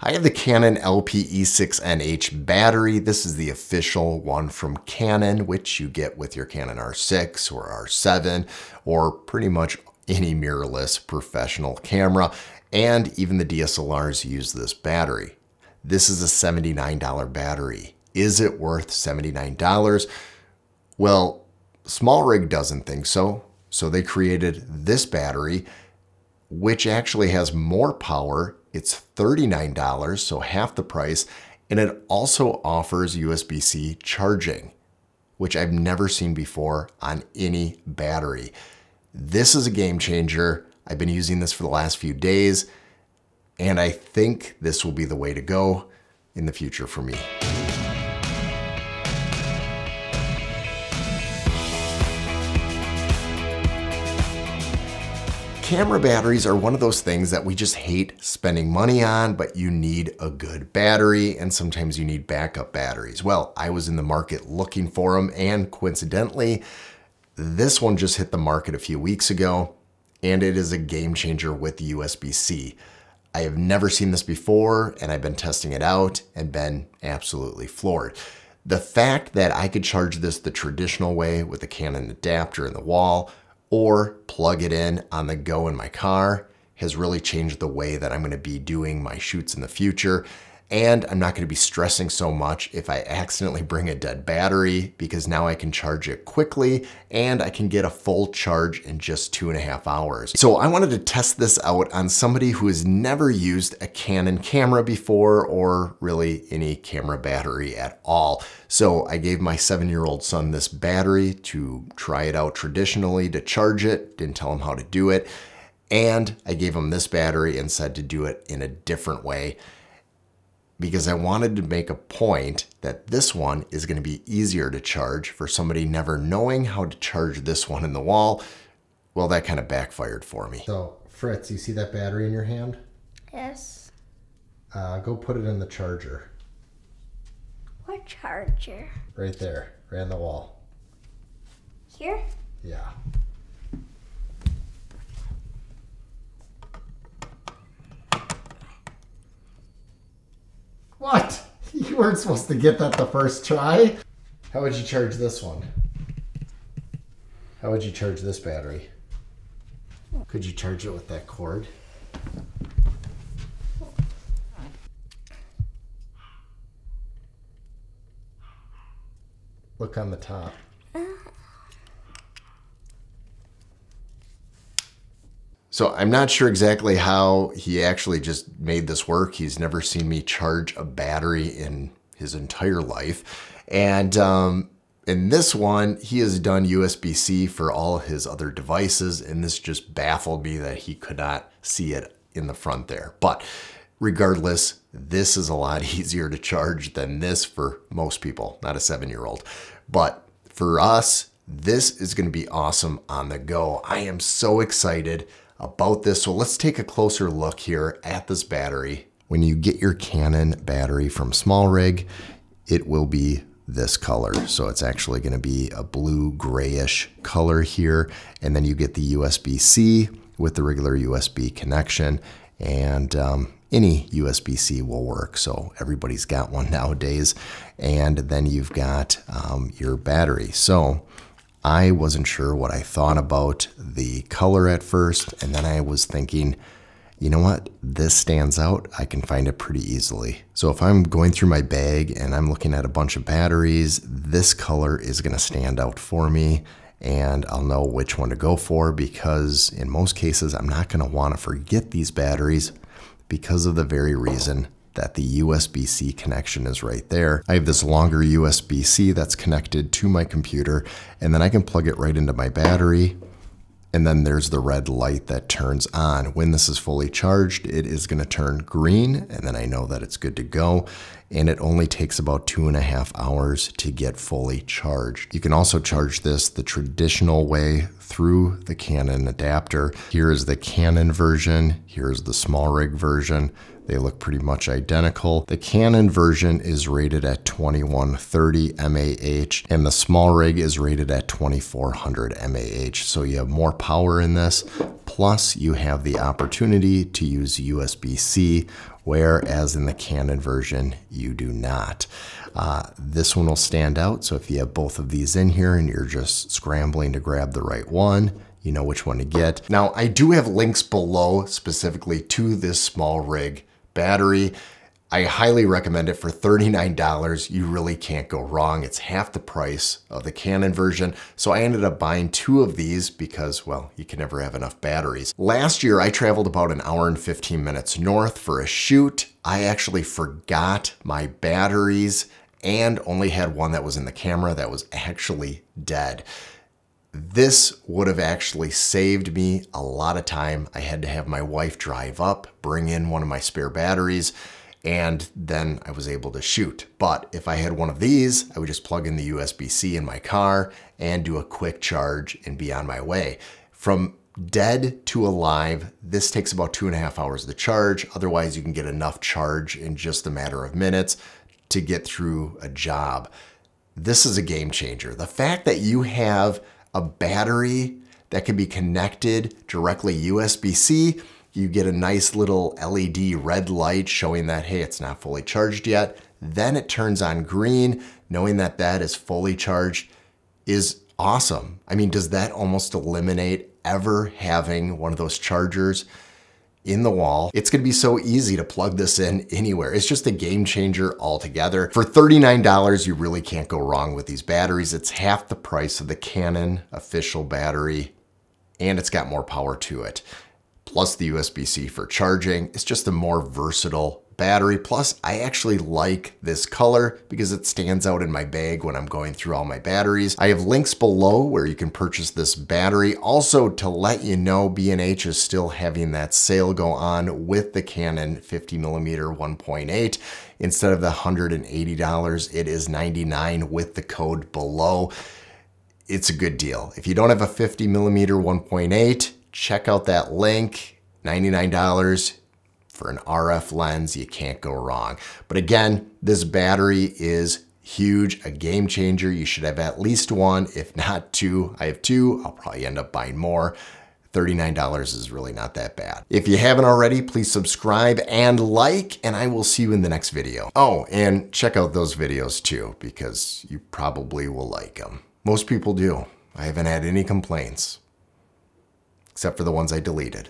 I have the Canon LPE6NH battery. This is the official one from Canon, which you get with your Canon R6 or R7 or pretty much any mirrorless professional camera. And even the DSLRs use this battery. This is a $79 battery. Is it worth $79? Well, Small Rig doesn't think so. So they created this battery, which actually has more power. It's $39, so half the price. And it also offers USB-C charging, which I've never seen before on any battery. This is a game changer. I've been using this for the last few days, and I think this will be the way to go in the future for me. Camera batteries are one of those things that we just hate spending money on, but you need a good battery and sometimes you need backup batteries. Well, I was in the market looking for them and coincidentally, this one just hit the market a few weeks ago and it is a game changer with the USB-C. I have never seen this before and I've been testing it out and been absolutely floored. The fact that I could charge this the traditional way with a Canon adapter in the wall or plug it in on the go in my car has really changed the way that I'm to be doing my shoots in the future. And I'm not going to be stressing so much if I accidentally bring a dead battery because now I can charge it quickly and I can get a full charge in just two and a half hours. So I wanted to test this out on somebody who has never used a Canon camera before or really any camera battery at all. So I gave my seven-year-old son this battery to try it out traditionally to charge it, didn't tell him how to do it. And I gave him this battery and said to do it in a different way because I wanted to make a point that this one is going to be easier to charge for somebody never knowing how to charge this one in the wall. Well, that kind of backfired for me. So, Fritz, you see that battery in your hand? Yes. Uh, go put it in the charger. What charger? Right there, right on the wall. Here? Yeah. What? Weren't supposed to get that the first try? How would you charge this one? How would you charge this battery? Could you charge it with that cord? Look on the top. So I'm not sure exactly how he actually just made this work. He's never seen me charge a battery in his entire life. And um, in this one, he has done USB-C for all his other devices, and this just baffled me that he could not see it in the front there. But regardless, this is a lot easier to charge than this for most people, not a seven-year-old. But for us, this is going to be awesome on the go. I am so excited about this. So let's take a closer look here at this battery. When you get your Canon battery from Small Rig, it will be this color. So it's actually going to be a blue grayish color here. And then you get the USB-C with the regular USB connection and um, any USB-C will work. So everybody's got one nowadays. And then you've got um, your battery. So I wasn't sure what I thought about the color at first, and then I was thinking, you know what, this stands out. I can find it pretty easily. So if I'm going through my bag and I'm looking at a bunch of batteries, this color is gonna stand out for me and I'll know which one to go for because in most cases, I'm not gonna wanna forget these batteries because of the very reason that the USB-C connection is right there. I have this longer USB-C that's connected to my computer and then I can plug it right into my battery and then there's the red light that turns on. When this is fully charged, it is gonna turn green and then I know that it's good to go. And it only takes about two and a half hours to get fully charged. You can also charge this the traditional way through the Canon adapter. Here is the Canon version, here's the small rig version. They look pretty much identical. The Canon version is rated at 2130 mAh and the small rig is rated at 2400 mAh. So you have more power in this. Plus you have the opportunity to use USB-C whereas in the Canon version, you do not. Uh, this one will stand out. So if you have both of these in here and you're just scrambling to grab the right one, you know which one to get. Now, I do have links below specifically to this small rig battery. I highly recommend it for $39. You really can't go wrong. It's half the price of the Canon version. So I ended up buying two of these because, well, you can never have enough batteries. Last year, I traveled about an hour and 15 minutes north for a shoot. I actually forgot my batteries and only had one that was in the camera that was actually dead. This would have actually saved me a lot of time. I had to have my wife drive up, bring in one of my spare batteries, and then I was able to shoot. But if I had one of these, I would just plug in the USB-C in my car and do a quick charge and be on my way. From dead to alive, this takes about two and a half hours to charge. Otherwise, you can get enough charge in just a matter of minutes to get through a job. This is a game changer. The fact that you have a battery that can be connected directly USB-C you get a nice little LED red light showing that, hey, it's not fully charged yet. Then it turns on green, knowing that that is fully charged is awesome. I mean, does that almost eliminate ever having one of those chargers in the wall. It's gonna be so easy to plug this in anywhere. It's just a game changer altogether. For $39, you really can't go wrong with these batteries. It's half the price of the Canon official battery and it's got more power to it plus the USB-C for charging. It's just a more versatile battery. Plus, I actually like this color because it stands out in my bag when I'm going through all my batteries. I have links below where you can purchase this battery. Also, to let you know, B&H is still having that sale go on with the Canon 50 millimeter 1.8. Instead of the $180, it is 99 with the code below. It's a good deal. If you don't have a 50 millimeter 1.8, check out that link. $99 for an RF lens. You can't go wrong. But again, this battery is huge, a game changer. You should have at least one, if not two. I have two. I'll probably end up buying more. $39 is really not that bad. If you haven't already, please subscribe and like, and I will see you in the next video. Oh, and check out those videos too, because you probably will like them. Most people do. I haven't had any complaints except for the ones I deleted.